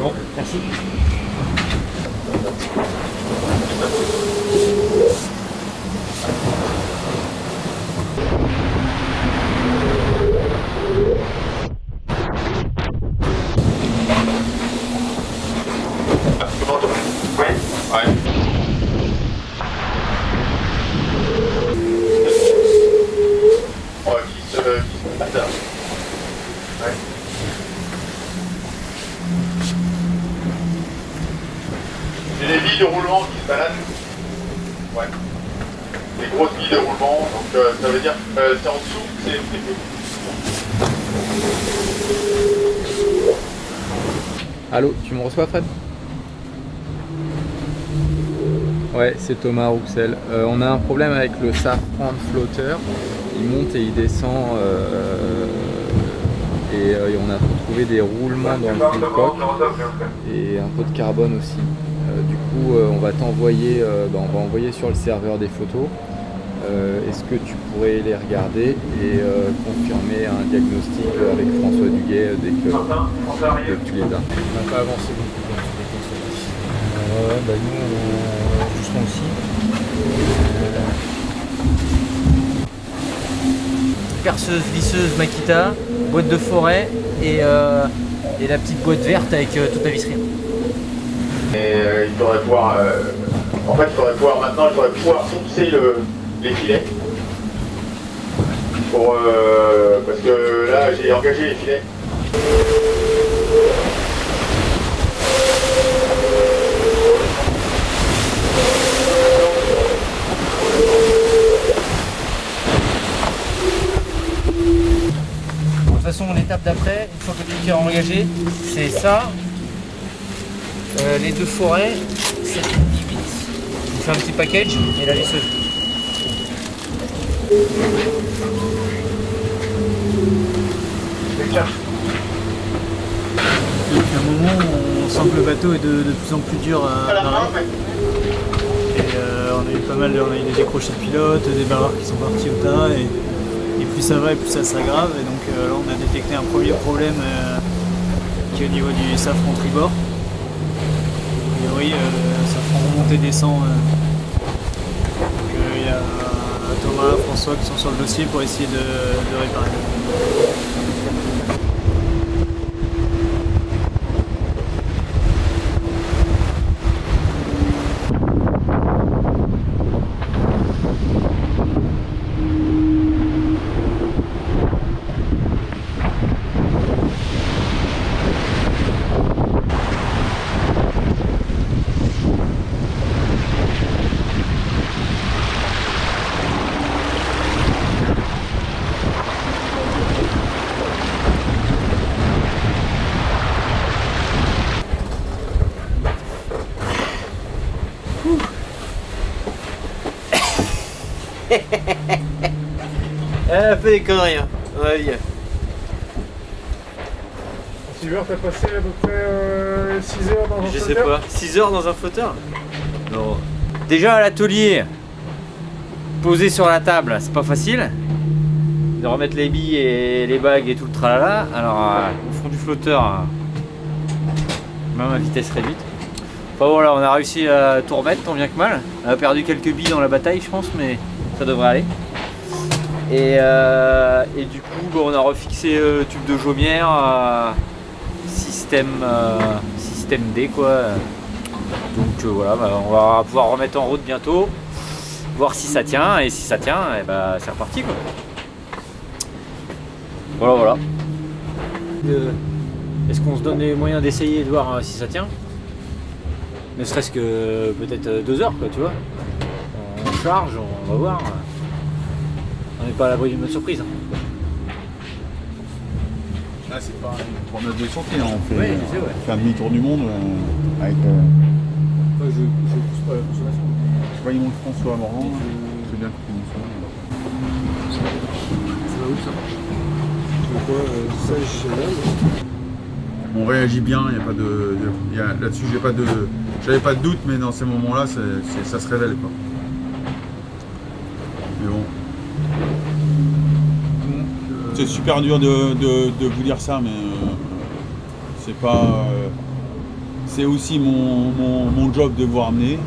Bon, merci. Tu m'entends Oui. Ouais. Oh, qui se... qui se... Attends. Ouais. C'est des billes qui se baladent. Ouais. Des grosses billes de roulement, donc euh, ça veut dire que euh, c'est en dessous, c'est plus. Allô, tu me reçois Fred? Ouais, c'est Thomas Rouxel. Euh, on a un problème avec le safran de flotteur. Il monte et il descend. euh, et, euh, et on a retrouvé des roulements dans le coque et un peu de carbone aussi. Euh, du coup, euh, on va t'envoyer, euh, bah, on va envoyer sur le serveur des photos. Est-ce que tu pourrais les regarder et confirmer un diagnostic avec François Duguet dès que, tu les as? On n'a pas avancé beaucoup dans les bah nous, on aussi. perceuse visseuse Makita, boîte de forêt et, la petite boîte verte avec toute la visserie. Et euh, il faudrait pouvoir. euh, en fait, il faudrait pouvoir maintenant, il faudrait pouvoir fixer le, les filets. Pour, euh, parce que là, j'ai engagé les filets. De toute façon, l'étape d'après, une fois que tout est engagé, c'est ça. Euh, les deux forêts, 7 8. On fait un petit package et la visseuse. Donc à un moment, on sent que le bateau est de, de plus en plus dur à barrer. Et euh, on a eu pas mal, de, on a eu des décrochés de pilote, des barreurs qui sont partis au tas. Et, et plus ça va et plus ça s'aggrave. Et donc euh, là, on a détecté un premier problème euh, qui est au niveau du safran tribord. Priori, euh, le safran remonté descend. donc euh, il y a Thomas, François qui sont sur le dossier pour essayer de réparer. Elle a fait des conneries. hein. Ouais, bien. Silver, t'as passé à peu près 6 heures dans un Je sais flotteur pas. 6 heures dans un flotteur Non. Déjà à l'atelier, posé sur la table, c'est pas facile. De remettre les billes et les bagues et tout le tralala. Alors, euh, au fond du flotteur, euh, même à vitesse réduite. Enfin voilà, on a réussi à tout remettre tant bien que mal. On a perdu quelques billes dans la bataille, je pense, mais ça devrait aller. Et, euh, du coup, on a refixé euh, tube de jaumière, euh, système, système D quoi. Donc voilà, bah, on va pouvoir remettre en route bientôt, voir si ça tient, et si ça tient, et bah, c'est reparti quoi. Voilà, voilà. Est-ce qu'on se donne les moyens d'essayer de voir si ça tient? Ne serait-ce que euh, peut-être euh, deux heures quoi, tu vois. On charge, on va voir. On n'est pas à l'abri d'une bonne surprise. hein. Là, c'est pas une promenade de sortie, hein. on fait, sais, ouais. on fait un demi-tour du monde euh, avec. Euh, je, je pousse pas la consommation. je vois, ils montrent François Morand, c'est bien qu'ils font ça. Ça va où ça? Euh, ça, je sais pas. On réagit bien, il y a pas de, là-dessus j'ai pas de, j'avais pas de doute, mais dans ces moments-là, ça se révèle quoi. Mais bon. C'est super dur de, vous dire ça, mais euh, C'est pas. euh, c'est aussi mon, job de vous ramener. Euh,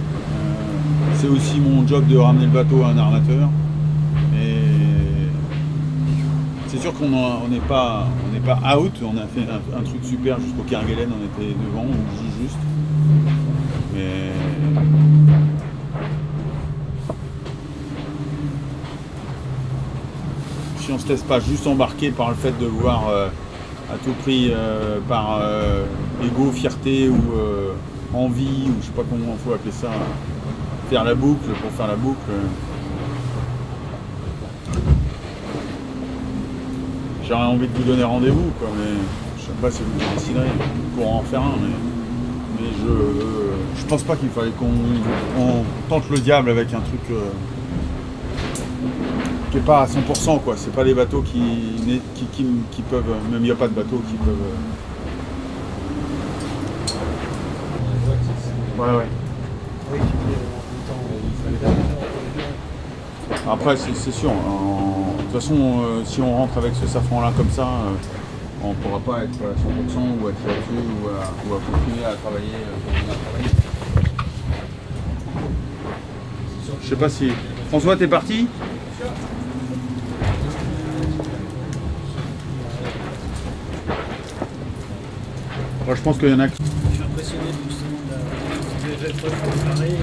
c'est aussi mon job de ramener le bateau à un armateur. C'est sûr qu'on on n'est pas, on pas out. On a fait un, truc super jusqu'au Kerguelen. On était devant ju- juste. Mais si on se laisse pas juste embarquer par le fait de vouloir euh, à tout prix euh, par euh, ego, fierté ou euh, envie ou je sais pas comment il faut appeler ça, faire la boucle pour faire la boucle. J'aurais envie de vous donner rendez-vous quoi, mais je sais pas si vous déciderez pour en faire un, mais, je, je pense pas qu'il fallait qu'on on tente le diable avec un truc. euh, qui est pas à 100% quoi. C'est pas des bateaux qui, qui, qui, peuvent, même il n'y a pas de bateaux qui peuvent. euh, Ouais ouais. Après c'est sûr. De toute façon, euh, si on rentre avec ce safran là comme ça, euh, on pourra pas être à 100% ou à tirer dessus ou à, ou à continuer à travailler euh. Je sais pas si. François, t'es parti je pense qu'il y en a. Je suis impressionné justement de preuve préparée.